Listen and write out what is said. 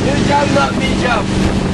You job, love me, judged.